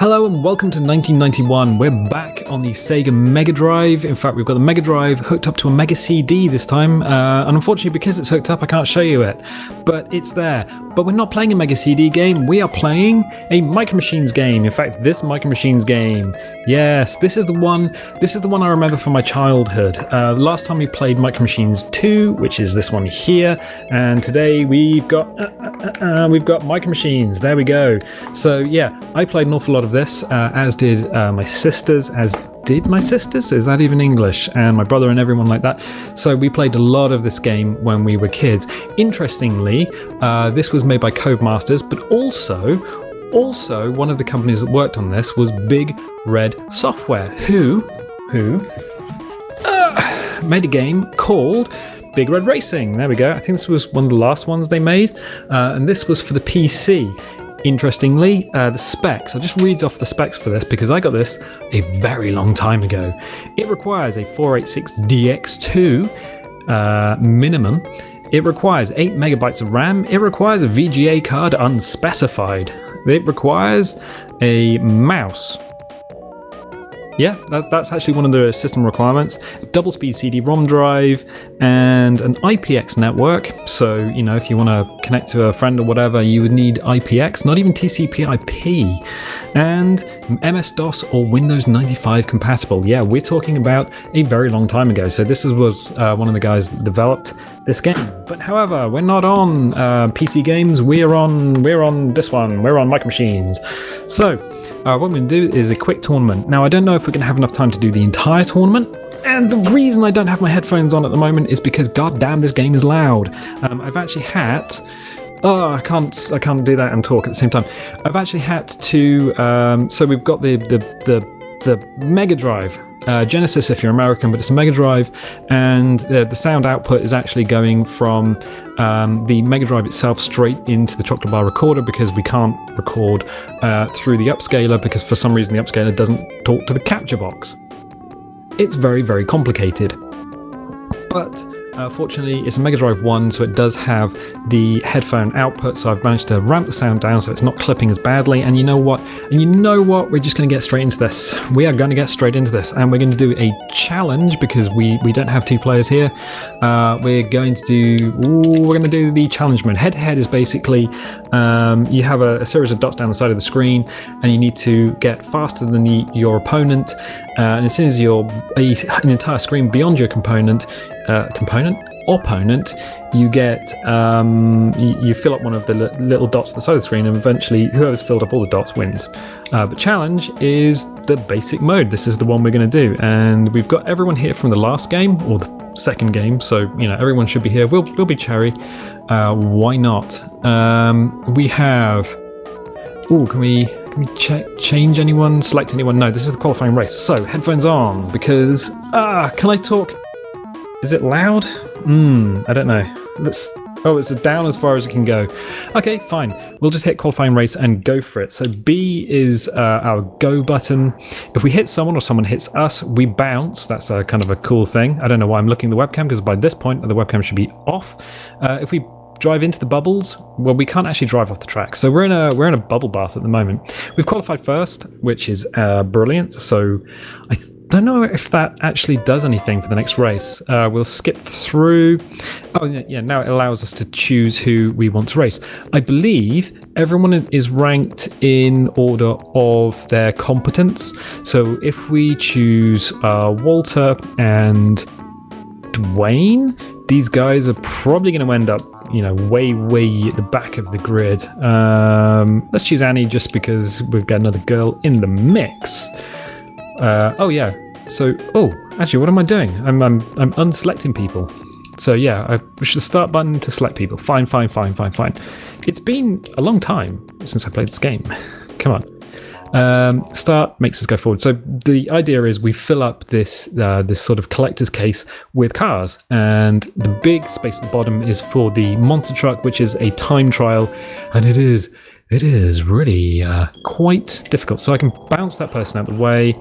Hello and welcome to 1991. We're back on the Sega Mega Drive. In fact, we've got the Mega Drive hooked up to a Mega CD this time. Uh, and unfortunately, because it's hooked up, I can't show you it. But it's there. But we're not playing a Mega CD game. We are playing a Micro Machines game. In fact, this Micro Machines game. Yes, this is the one. This is the one I remember from my childhood. Uh, last time we played Micro Machines 2, which is this one here, and today we've got uh, uh, uh we've got Micro Machines. There we go. So yeah, I played an awful lot of this, uh, as did uh, my sisters, as did my sisters. Is that even English? And my brother and everyone like that. So we played a lot of this game when we were kids. Interestingly, uh, this was made by Codemasters, but also, also one of the companies that worked on this was Big Red Software, who, who uh, made a game called Big Red Racing. There we go. I think this was one of the last ones they made, uh, and this was for the PC. Interestingly, uh, the specs, I'll just read off the specs for this because I got this a very long time ago. It requires a 486DX2 uh, minimum. It requires 8 megabytes of RAM. It requires a VGA card unspecified. It requires a mouse yeah, that, that's actually one of the system requirements. Double speed CD-ROM drive and an IPX network. So, you know, if you want to connect to a friend or whatever, you would need IPX, not even TCP/IP. And MS-DOS or Windows 95 compatible. Yeah, we're talking about a very long time ago. So this was uh, one of the guys that developed this game. But however, we're not on uh, PC games. We're on we're on this one. We're on Micro Machines. So uh, what I'm going to do is a quick tournament. Now, I don't know if we're going to have enough time to do the entire tournament, and the reason I don't have my headphones on at the moment is because, goddamn, this game is loud. Um, I've actually had. Oh, I can't. I can't do that and talk at the same time. I've actually had to. Um, so we've got the the the the Mega Drive uh, Genesis if you're American, but it's a Mega Drive, and the, sound output is actually going from um, the Mega Drive itself straight into the Chocolate Bar recorder because we can't record uh, through the upscaler because for some reason the upscaler doesn't talk to the capture box. It's very, very complicated. But uh, fortunately, it's a Mega Drive 1, so it does have the headphone output, so I've managed to ramp the sound down so it's not clipping as badly. And you know what? And you know what? We're just going to get straight into this. We are going to get straight into this, and we're going to do a challenge because we, we don't have two players here. Uh, we're going to do ooh, we're going to do the challenge mode. Head to head is basically um, you have a, a, series of dots down the side of the screen, and you need to get faster than the, your opponent. Uh, and as soon as you're a, an entire screen beyond your component, uh, component opponent, you get um, you, you, fill up one of the little dots at the side of the screen, and eventually whoever's filled up all the dots wins. Uh, but challenge is the basic mode. This is the one we're going to do, and we've got everyone here from the last game or the second game, so you know everyone should be here. We'll we'll be cherry. Uh, why not? Um, we have. Oh, can we can we check, change anyone? Select anyone? No, this is the qualifying race. So, headphones on, because... Ah, can I talk? Is it loud? Hmm, I don't know. Let's... Oh, it's down as far as it can go. Okay, fine. We'll just hit qualifying race and go for it. So B is uh, our go button. If we hit someone or someone hits us, we bounce. That's a kind of a cool thing. I don't know why I'm looking at the webcam because by this point the webcam should be off. Uh, if we drive into the bubbles, well, we can't actually drive off the track. So we're in a we're in a bubble bath at the moment. We've qualified first, which is uh, brilliant. So I don't know if that actually does anything for the next race. Uh, we'll skip through. Oh yeah, now it allows us to choose who we want to race. I believe everyone is ranked in order of their competence. So if we choose uh, Walter and Dwayne, these guys are probably going to end up, you know, way, way at the back of the grid. Um, let's choose Annie just because we've got another girl in the mix. Uh, oh yeah. So, oh, actually, what am I doing? I'm, I'm, I'm unselecting people. So yeah, I push the start button to select people. Fine, fine, fine, fine, fine. It's been a long time since I played this game. Come on. Um, start makes us go forward. So the idea is we fill up this uh, this sort of collector's case with cars, and the big space at the bottom is for the monster truck, which is a time trial, and it is it is really uh, quite difficult. So I can bounce that person out the way.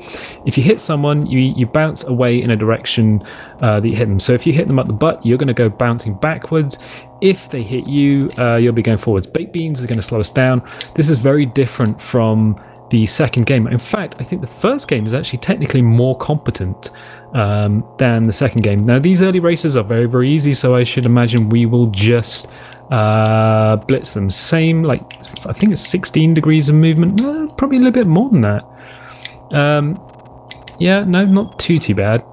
If you hit someone, you, you bounce away in a direction uh, that you hit them. So if you hit them at the butt, you're going to go bouncing backwards. If they hit you, uh, you'll be going forwards. Baked beans are going to slow us down. This is very different from the second game. In fact, I think the first game is actually technically more competent um, than the second game. Now, these early races are very, very easy, so I should imagine we will just uh, blitz them. Same, like, I think it's 16 degrees of movement. Uh, probably a little bit more than that. Um, yeah, no, not too, too bad.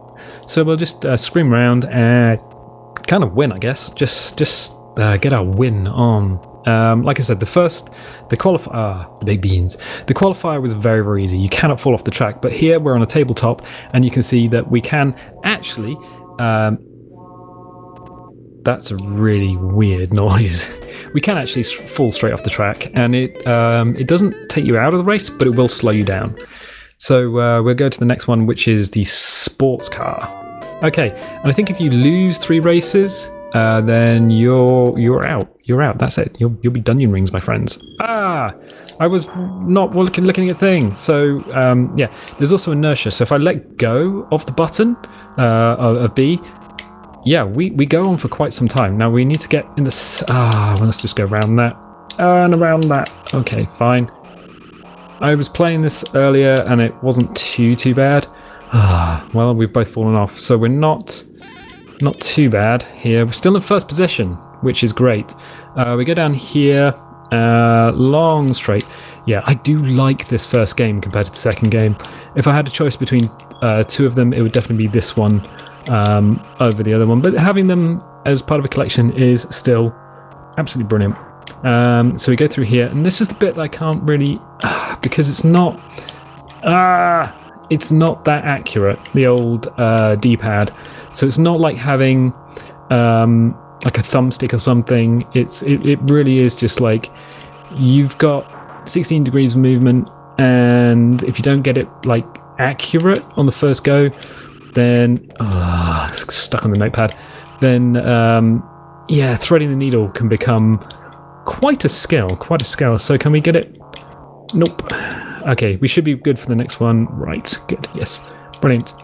So we'll just uh, scream around and kind of win, I guess. Just, just uh, get our win on. Um, like I said, the first, the qualifier, ah, the big beans. The qualifier was very, very easy. You cannot fall off the track. But here we're on a tabletop, and you can see that we can actually. Um, that's a really weird noise. we can actually fall straight off the track, and it um, it doesn't take you out of the race, but it will slow you down. So uh, we'll go to the next one, which is the sports car. Okay, and I think if you lose three races, uh, then you're you're out. You're out. That's it. You'll you'll be Dunyan rings, my friends. Ah, I was not looking looking at things. So um, yeah, there's also inertia. So if I let go of the button uh, of B, yeah, we we go on for quite some time. Now we need to get in the ah. Well, let's just go around that and around that. Okay, fine. I was playing this earlier and it wasn't too too bad. Ah, well, we've both fallen off, so we're not not too bad here. We're still in first position, which is great. Uh, we go down here, uh, long straight. Yeah, I do like this first game compared to the second game. If I had a choice between uh, two of them, it would definitely be this one um, over the other one. But having them as part of a collection is still absolutely brilliant. Um, so we go through here, and this is the bit that I can't really, because it's not, ah, it's not that accurate. The old uh, D-pad. So it's not like having um, like a thumbstick or something. It's it, it really is just like you've got 16 degrees of movement, and if you don't get it like accurate on the first go, then uh, stuck on the notepad. Then um, yeah, threading the needle can become quite a skill. Quite a skill. So can we get it? Nope. Okay, we should be good for the next one. Right. Good. Yes. Brilliant.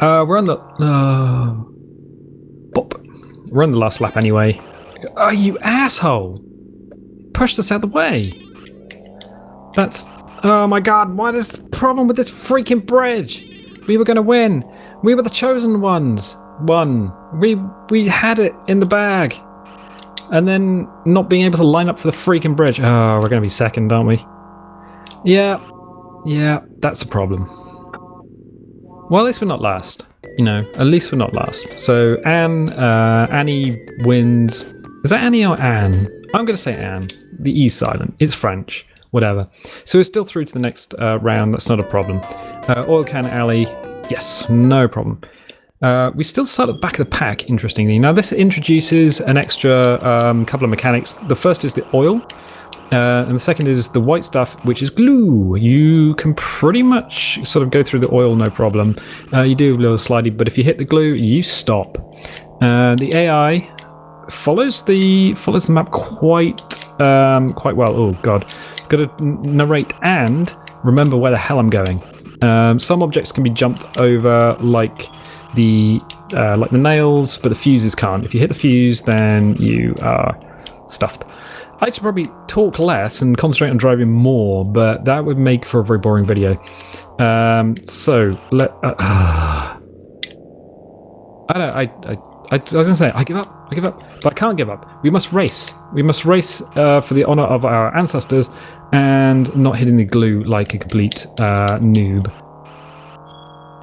Uh, we're on the. Uh, bop. We're on the last lap anyway. Oh, you asshole! Pushed us out the way. That's. Oh my god, what is the problem with this freaking bridge? We were gonna win. We were the chosen ones. One. We we had it in the bag. And then not being able to line up for the freaking bridge. Oh, we're gonna be second, aren't we? Yeah. Yeah, that's a problem. Well, at least we're not last. You know, at least we're not last. So Anne, uh, Annie wins. Is that Annie or Anne? I'm going to say Anne. The E silent. It's French. Whatever. So we're still through to the next uh, round. That's not a problem. Uh, Oil Can Alley. Yes, no problem. Uh, we still start at the back of the pack, interestingly. Now, this introduces an extra um, couple of mechanics. The first is the oil, uh, and the second is the white stuff, which is glue. You can pretty much sort of go through the oil no problem. Uh, you do a little slidey, but if you hit the glue, you stop. Uh, the AI follows the follows the map quite um, quite well. Oh god, got to narrate and remember where the hell I'm going. Um, some objects can be jumped over, like the uh, like the nails, but the fuses can't. If you hit the fuse, then you are stuffed. I should probably talk less and concentrate on driving more, but that would make for a very boring video. Um, so let. Uh, I don't. I, I. I, was gonna say I give up. I give up, but I can't give up. We must race. We must race uh, for the honor of our ancestors, and not hitting the glue like a complete uh, noob.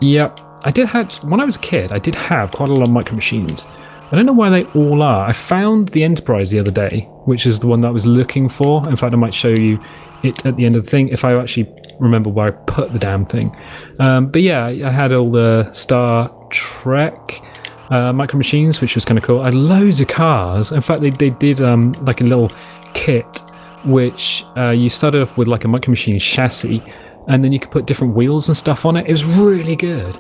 Yep, I did have when I was a kid. I did have quite a lot of micro machines. I don't know where they all are. I found the Enterprise the other day, which is the one that I was looking for. In fact, I might show you it at the end of the thing if I actually remember where I put the damn thing. Um, but yeah, I had all the Star Trek uh, micro machines, which was kind of cool. I had loads of cars. In fact, they, they did um, like a little kit, which uh, you started off with like a micro machine chassis, and then you could put different wheels and stuff on it. It was really good.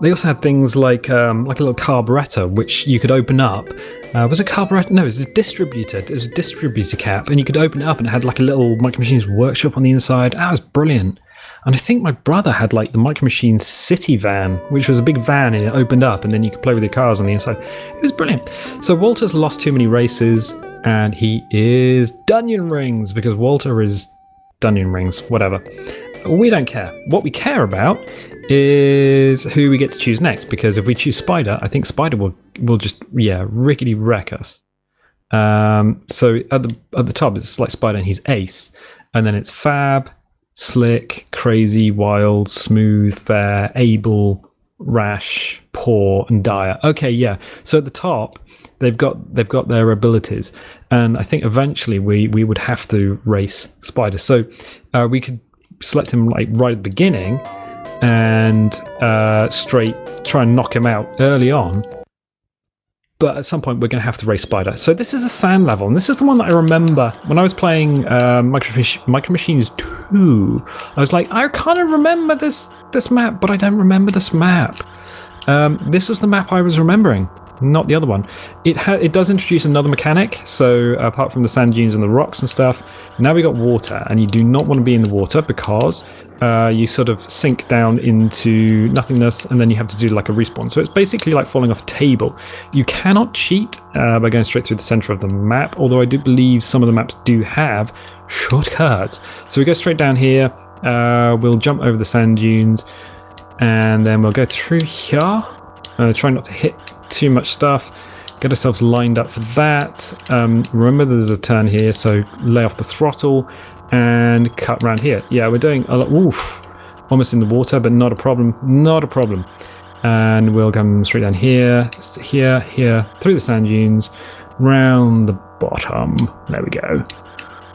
They also had things like um, like a little carburetor, which you could open up. Uh, was a carburetor? No, it was a distributor. It was a distributor cap, and you could open it up, and it had like a little Micro Machines workshop on the inside. That was brilliant. And I think my brother had like the Micro Machines City van, which was a big van, and it opened up, and then you could play with your cars on the inside. It was brilliant. So Walter's lost too many races, and he is Dunyan Rings because Walter is Dunyan rings, whatever. We don't care. What we care about is who we get to choose next, because if we choose Spider, I think Spider will will just yeah rickety wreck us. Um, so at the at the top it's like Spider and he's Ace, and then it's Fab, Slick, Crazy, Wild, Smooth, Fair, Able, Rash, Poor, and Dire. Okay, yeah. So at the top they've got they've got their abilities, and I think eventually we we would have to race Spider. So uh, we could select him like right at the beginning and uh, straight try and knock him out early on. But at some point, we're going to have to race Spider. So this is the sand level, and this is the one that I remember when I was playing uh, Micro, Micro Machines 2. I was like, I kind of remember this this map, but I don't remember this map. Um, this was the map I was remembering not the other one. It ha- it does introduce another mechanic. So apart from the sand dunes and the rocks and stuff, now we got water, and you do not want to be in the water because uh, you sort of sink down into nothingness, and then you have to do like a respawn. So it's basically like falling off a table. You cannot cheat uh, by going straight through the center of the map, although I do believe some of the maps do have shortcuts. So we go straight down here. Uh, we'll jump over the sand dunes, and then we'll go through here. Uh, try not to hit too much stuff. Get ourselves lined up for that. Um, remember there's a turn here, so lay off the throttle and cut around here. Yeah, we're doing a lot. Oof, almost in the water, but not a problem. Not a problem. And we'll come straight down here, here, here, through the sand dunes, round the bottom. There we go.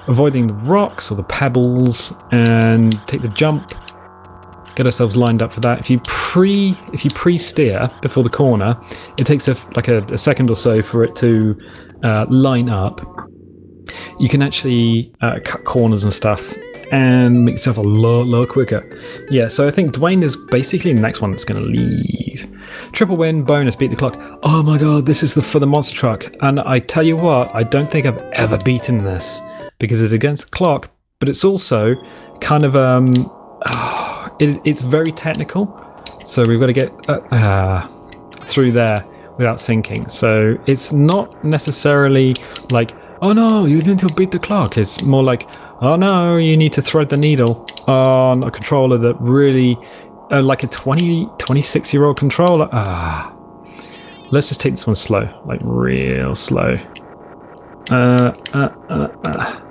Avoiding the rocks or the pebbles and take the jump get ourselves lined up for that. If you pre if you pre steer before the corner, it takes a like a, a second or so for it to uh, line up. You can actually uh, cut corners and stuff and make yourself a lot, lot quicker. Yeah, so I think Dwayne is basically the next one that's going to leave. Triple win, bonus, beat the clock. Oh my god, this is the for the monster truck. And I tell you what, I don't think I've ever beaten this because it's against the clock, but it's also kind of um. Oh, it, it's very technical, so we've got to get uh, uh, through there without sinking. So it's not necessarily like, oh no, you need to beat the clock. It's more like, oh no, you need to thread the needle on a controller that really, uh, like a 20, 26 year old controller. Ah, let's just take this one slow, like real slow. Uh, uh, uh, uh.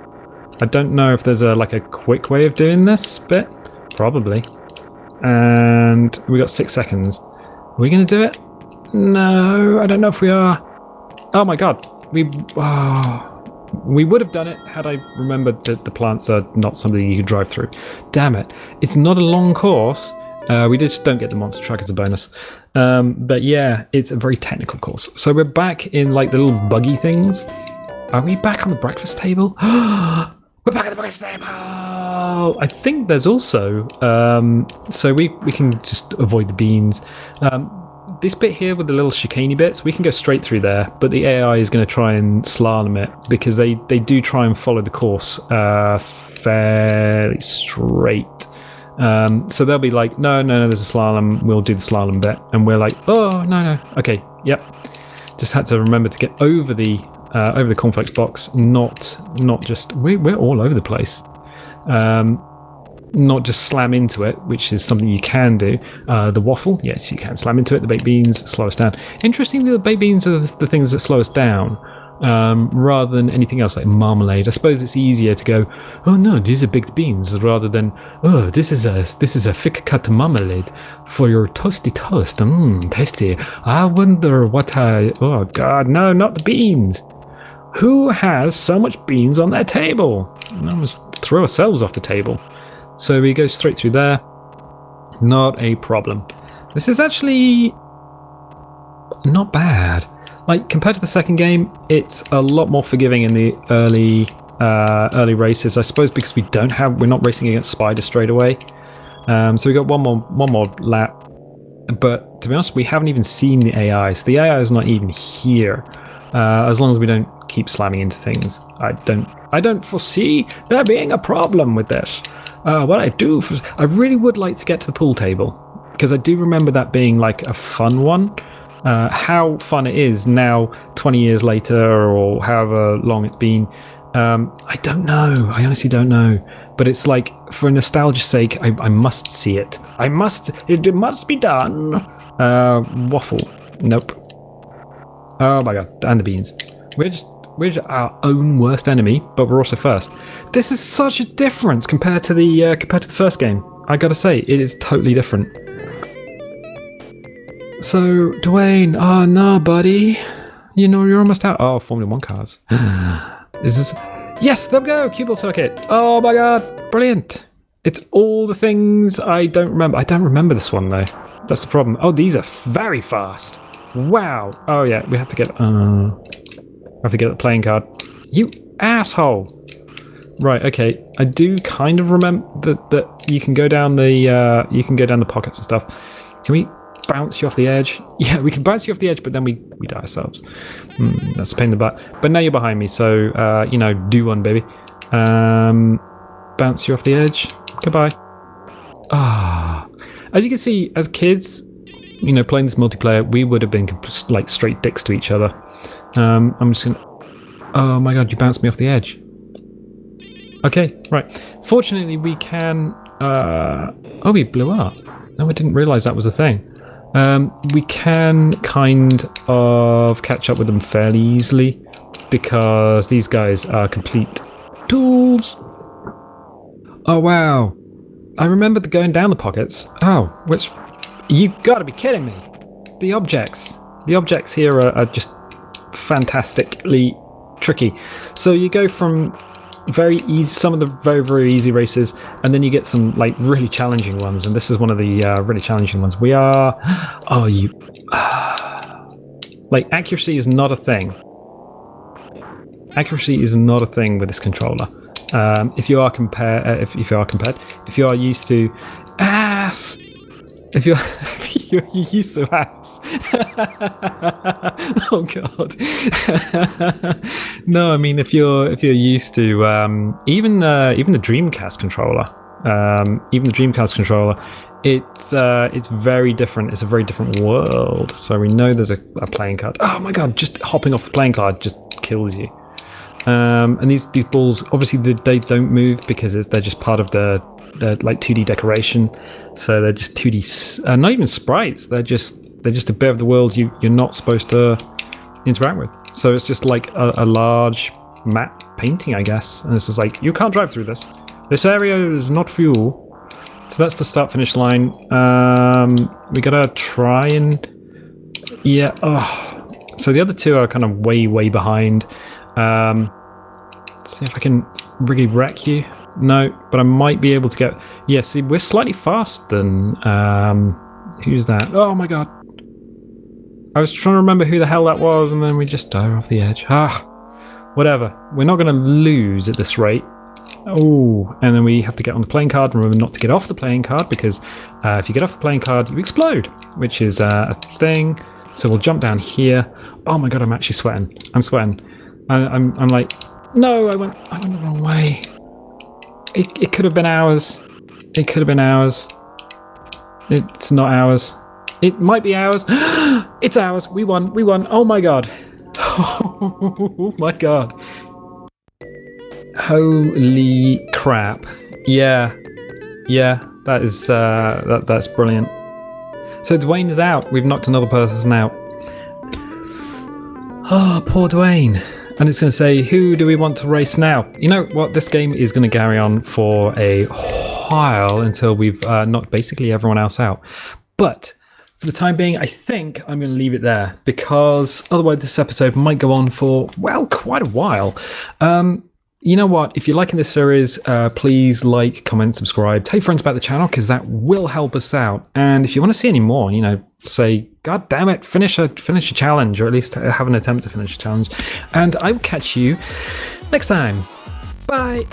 I don't know if there's a like a quick way of doing this bit. Probably and we got six seconds. Are we going to do it? No, I don't know if we are. Oh my god, we oh, we would have done it had I remembered that the plants are not something you can drive through. Damn it! It's not a long course. Uh, we just don't get the monster truck as a bonus. Um, but yeah, it's a very technical course. So we're back in like the little buggy things. Are we back on the breakfast table? we're back at the table. I think there's also um, so we we can just avoid the beans. Um, this bit here with the little chicane bits, we can go straight through there, but the AI is going to try and slalom it because they they do try and follow the course uh, fairly straight. Um, so they'll be like, no, no, no, there's a slalom. We'll do the slalom bit, and we're like, oh, no, no, okay, yep. Just had to remember to get over the uh, over the cornflakes box, not not just we, we're all over the place. Um, not just slam into it, which is something you can do. Uh, the waffle, yes, you can slam into it. The baked beans slow us down. Interestingly, the baked beans are the, things that slow us down um, rather than anything else like marmalade. I suppose it's easier to go, oh no, these are baked beans, rather than oh this is a this is a thick cut marmalade for your toasty toast. Mmm, tasty. I wonder what I. Oh God, no, not the beans. Who has so much beans on their table? Almost throw ourselves off the table. So we go straight through there. Not a problem. This is actually not bad. Like compared to the second game, it's a lot more forgiving in the early uh, early races. I suppose because we don't have we're not racing against Spider straight away. Um, so we got one more one more lap. But to be honest, we haven't even seen the AI. So the AI is not even here. Uh, as long as we don't keep slamming into things. I don't I don't foresee there being a problem with this. Uh, what I do, I really would like to get to the pool table because I do remember that being like a fun one. Uh, how fun it is now, 20 years later, or however long it's been, um, I don't know. I honestly don't know but it's like for nostalgia's sake, I, I must see it. I must. It must be done. Uh, waffle. Nope. Oh my god, and the beans. We're just we're just our own worst enemy, but we're also first. This is such a difference compared to the uh, compared to the first game. I gotta say, it is totally different. So, Dwayne, oh no, buddy. You know, you're almost out. Oh, Formula One cars. is this. Yes, there we go, Cue Ball circuit. Oh my god, brilliant. It's all the things I don't remember. I don't remember this one though. That's the problem. Oh, these are very fast. Wow. Oh yeah, we have to get. Uh, have to get the playing card. You asshole. Right. Okay. I do kind of remember that that you can go down the uh, you can go down the pockets and stuff. Can we bounce you off the edge? Yeah, we can bounce you off the edge, but then we we die ourselves. Mm, that's a pain in the butt. But now you're behind me, so uh, you know, do one, baby. Um, bounce you off the edge. Goodbye. Ah. As you can see, as kids, you know, playing this multiplayer, we would have been like straight dicks to each other. Um, I'm just gonna. Oh my god, you bounced me off the edge. Okay, right. Fortunately, we can. Uh... Oh, we blew up. No, I didn't realise that was a thing. Um, we can kind of catch up with them fairly easily because these guys are complete tools. Oh wow! I remember the going down the pockets. Oh, which you gotta be kidding me! The objects, the objects here are, are just fantastically tricky. So you go from very easy, some of the very very easy races, and then you get some like really challenging ones. And this is one of the uh, really challenging ones. We are, oh you, like accuracy is not a thing. Accuracy is not a thing with this controller. Um, if you are compare, uh, if, if you are compared, if you are used to ass, if you're, used to oh god, no, I mean if you're if you're used to um, even the even the Dreamcast controller, um, even the Dreamcast controller, it's uh, it's very different. It's a very different world. So we know there's a, a playing card. Oh my god, just hopping off the playing card just kills you. Um, and these these balls, obviously, they, they don't move because they're just part of the, the like 2D decoration. So they're just 2D, uh, not even sprites. They're just they're just a bit of the world you you're not supposed to interact with. So it's just like a, a large map painting, I guess. And it's just like you can't drive through this. This area is not for you. So that's the start finish line. Um, we gotta try and yeah. Oh. So the other two are kind of way way behind. Um, see if I can really wreck you. No, but I might be able to get. Yeah, see, we're slightly faster than. Um, who's that? Oh my god. I was trying to remember who the hell that was, and then we just dive off the edge. Ah, whatever. We're not going to lose at this rate. Oh, and then we have to get on the playing card. Remember not to get off the playing card because uh, if you get off the playing card, you explode, which is uh, a thing. So we'll jump down here. Oh my god, I'm actually sweating. I'm sweating. I, I'm, I'm like, no, I went, I went the wrong way. It, it could have been ours. It could have been ours. It's not ours. It might be ours. it's ours. We won. We won. Oh my god. Oh my god. Holy crap. Yeah. Yeah, that is uh that that's brilliant. So Dwayne is out. We've knocked another person out. Oh, poor Dwayne. And it's going to say, who do we want to race now? You know what? This game is going to carry on for a while until we've uh, knocked basically everyone else out. But for the time being, I think I'm going to leave it there because otherwise this episode might go on for, well, quite a while. Um, you know what? If you're liking this series, uh, please like, comment, subscribe, tell your friends about the channel because that will help us out. And if you want to see any more, you know, say, God damn it, finish a finish a challenge, or at least have an attempt to finish a challenge. And I will catch you next time. Bye.